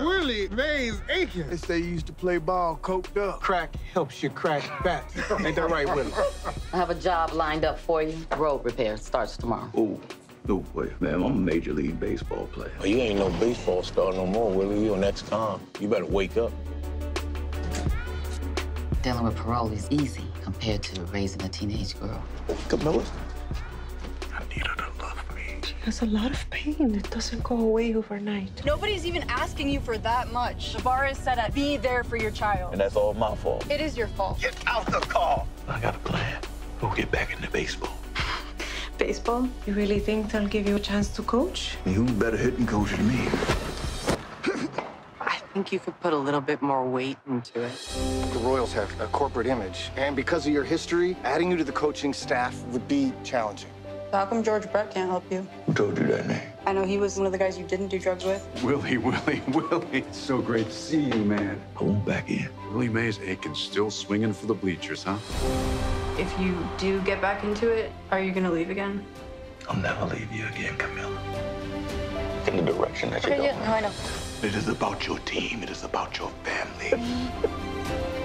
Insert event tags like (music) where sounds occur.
Willie Mays Aikens. They say you used to play ball coked up. Crack helps you crack back. (laughs) Ain't that right, Willie? I have a job lined up for you. Road repair starts tomorrow. Oh, no way, man. I'm a major league baseball player. Well, you ain't no baseball star no more, Willie. You next time. You better wake up. Dealing with parole is easy compared to raising a teenage girl. Camilla? Me. There's a lot of pain. It doesn't go away overnight. Nobody's even asking you for that much. The bar is set at be there for your child. And that's all my fault. It is your fault. Get out the car. I got a plan. We'll get back into baseball. (laughs) Baseball? You really think they'll give you a chance to coach? You better hitting coach than me. I think you could put a little bit more weight into it. The Royals have a corporate image, and because of your history, adding you to the coaching staff would be challenging. How come George Brett can't help you? Who told you that name? I know he was one of the guys you didn't do drugs with. Willie, Willie, (laughs) Willie. It's so great to see you, man. I want back in. Willie Mays Aikens still swinging for the bleachers, huh? If you do get back into it, are you gonna leave again? I'll never leave you again, Camilla. In the direction that you're Okay, going. yeah, no, I know. It is about your team. It is about your family. (laughs)